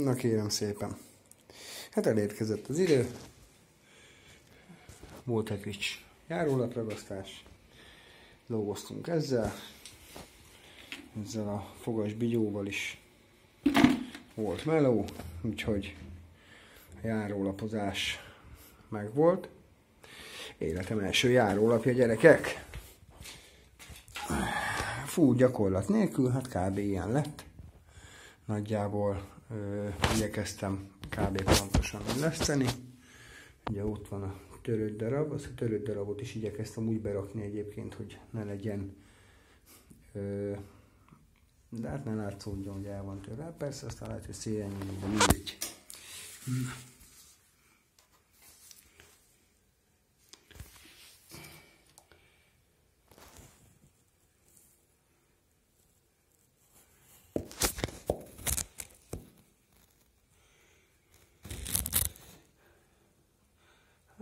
Na kérem szépen. Hát elérkezett az idő. Volt egy kis járólapragasztás. Dolgoztunk ezzel. Ezzel a fogas bigyóval is volt meló, úgyhogy a járólapozás megvolt. Életem első járólapja, gyerekek. Fú, gyakorlat nélkül, hát kb. ilyen lett. Nagyjából ö, igyekeztem kb. pontosan illeszteni. Ugye ott van a törött darab, azt a törött darabot is igyekeztem úgy berakni egyébként, hogy ne legyen ö, de hát ne látszódjon, hogy el van tőle. Persze aztán lehet, hogy szélen de mindegy.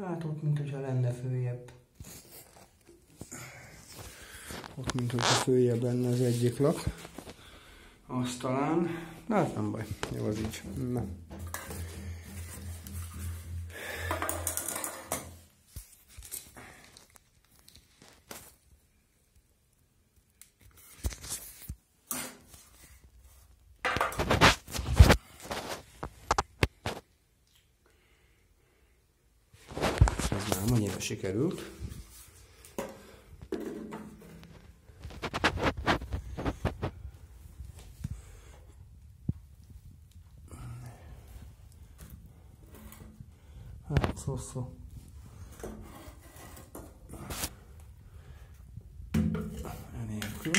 Hát ott, mint hogyha lenne följebb. Ott, mint hogyha följebb lenne az egyik lap. Azt talán. Na, hát nem baj. Jó, az így. Na. Sikerült. Hát, szó, szó. Enélkül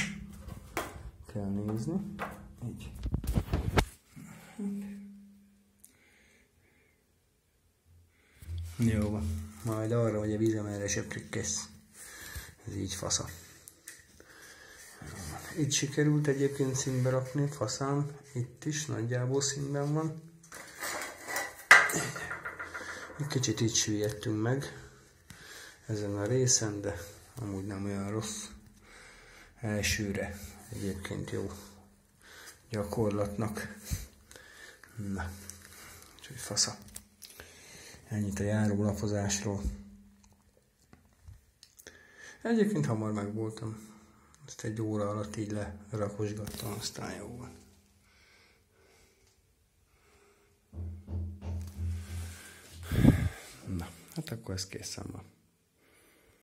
kell nézni. Jó. Majd arra, hogy a söprik kész. Ez így fasza. Itt sikerült egyébként színbe rakni, faszám. Itt is nagyjából színben van. Egy kicsit itt süllyedtünk meg ezen a részen, de amúgy nem olyan rossz. Elsőre egyébként jó gyakorlatnak. Na, úgyhogy fasza. Ennyit a járólapozásról. Egyébként hamar megvoltam. Ezt egy óra alatt így lerakosgattam, aztán jó van. Na, hát akkor ez készen van.